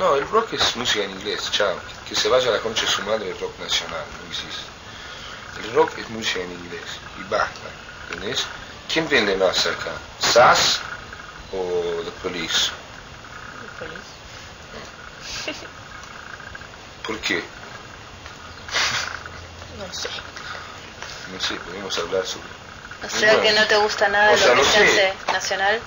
No, el rock es música en inglés, chao. Que se vaya a la concha de su madre el rock nacional, no existe. El rock es música en inglés y basta, ¿entendés? ¿Quién vende más acá? ¿SAS o The Police? ¿Por qué? No sé. No sé, podemos hablar sobre... O sea que no te gusta nada O de sea, lo que no se sé. hace nacional.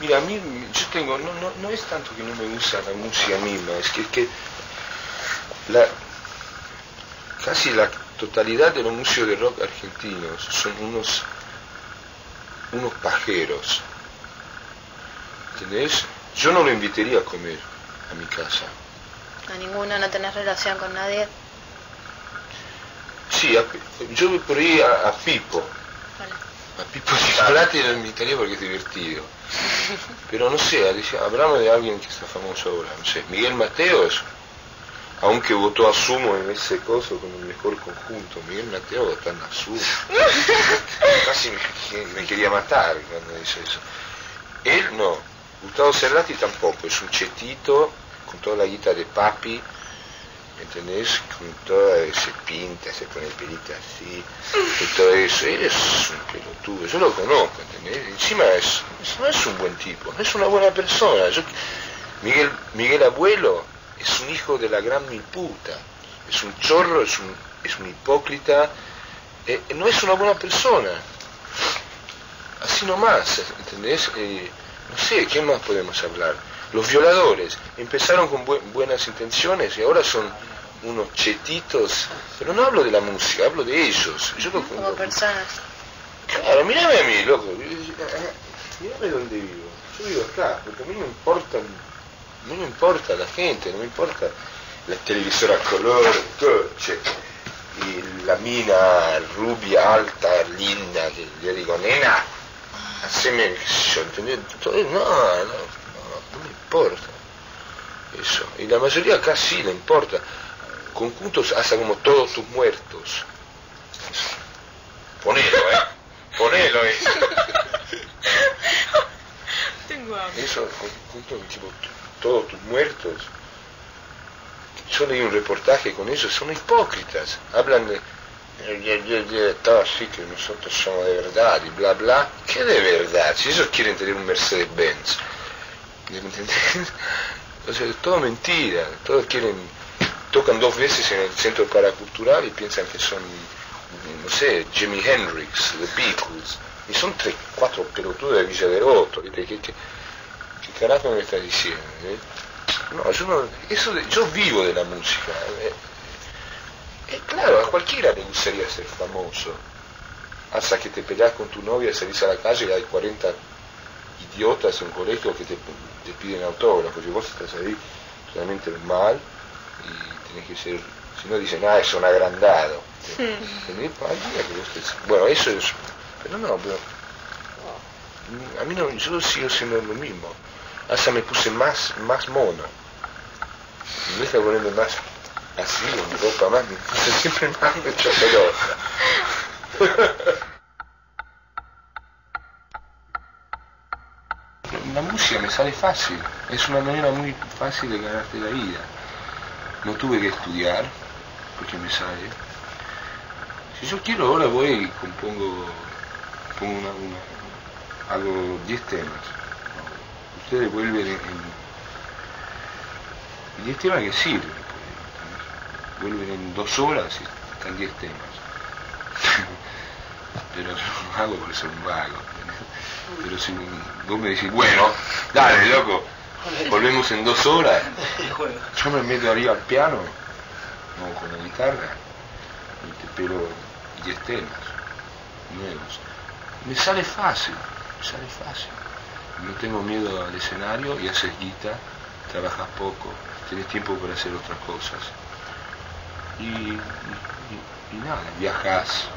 Mira, a mí, yo tengo, no, no, no es tanto que no me gusta la música misma, es que, que la, casi la totalidad de los músicos de rock argentinos son unos, unos pajeros. ¿Entendés? Yo no lo invitaría a comer a mi casa. A ninguno, no tenés relación con nadie. Sí, a yo por ahí a, a Pipo, Vale. a Pipo Cicolati lo invitaría porque es divertido. Pero no sé, Alicia, hablamos de alguien que está famoso ahora, no sé, Miguel Mateos, aunque votó a Sumo en ese coso como el mejor conjunto, Miguel Mateos votó en a Sumo. Casi me, me quería matar cuando dice eso. Él no, Gustavo Cerrati tampoco, es un chetito con toda la guita de papi, ¿entendés? Con toda, se pinta, se pone el pelito así, y todo eso. Él es un pelotudo, yo lo conozco, ¿entendés? Encima es, no es un buen tipo, no es una buena persona. Yo, Miguel, Miguel Abuelo es un hijo de la gran mil puta, es un chorro, es un, es un hipócrita, eh, no es una buena persona. Así nomás, ¿entendés? Eh, no sé, ¿qué más podemos hablar? Los violadores empezaron con bu- buenas intenciones y ahora son unos chetitos, pero no hablo de la música, hablo de ellos. Yo lo- Como personas. Claro, mírame a mí, loco. Mírame dónde vivo. Yo vivo acá, porque a mí no me importa, no me importa la gente, no me importa la televisora color, coche, y la mina rubia, alta, linda, que yo digo, nena, haceme, yo, ¿entendés? No, no, no, no me importa eso. Y la mayoría acá sí le importa. Conjuntos hasta como todos tus muertos. Ponelo, ¿eh? Ponelo, ¿eh? Tengo hambre. Eso, conjunto tipo todos tus muertos. Yo leí un reportaje con ellos, son hipócritas. Hablan de, todo así que nosotros somos de verdad y bla bla. ¿Qué de verdad? Si ellos quieren tener un Mercedes-Benz. ¿Me entendés? O sea, es todo mentira. Todos quieren, tocan dos veces en el centro paracultural y piensan que son, no sé, Jimi Hendrix, The Beatles. Y son tres, cuatro pelotudos de Villa de Roto. ¿viste? ¿Qué, qué, qué carajo me estás diciendo? eh? No, yo no, eso yo vivo de la música. eh. Eh, claro, a cualquiera le gustaría ser famoso. Hasta que te peleas con tu novia, salís a la calle y hay 40 idiotas en un colegio que te, te piden autógrafos y vos estás ahí realmente mal y tenés que ser, si no dicen, ah, es un agrandado. Te- Bueno, eso es, pero no, pero a mí no, yo sigo siendo lo mismo. Hasta me puse más, más mono. Vez de ponerme más así, en mi ropa más, me puse siempre más hecho pelota. La música me sale fácil, es una manera muy fácil de ganarte la vida. No tuve que estudiar, porque me sale. Si yo quiero ahora voy y compongo, pongo una, una- hago 10 temas. Ustedes vuelven en, en- 10 temas que sirven. Vuelven en dos horas y están 10 temas. Pero no hago por ser un vago. Pero si vos me decís, bueno, dale, loco, volvemos en dos horas, yo me meto arriba al piano, no con la guitarra, y te pelo 10 temas nuevos. Me sale fácil, me sale fácil. No tengo miedo al escenario y haces guita, trabajas poco, tenés tiempo para hacer otras cosas. Y, y- y nada, viajas,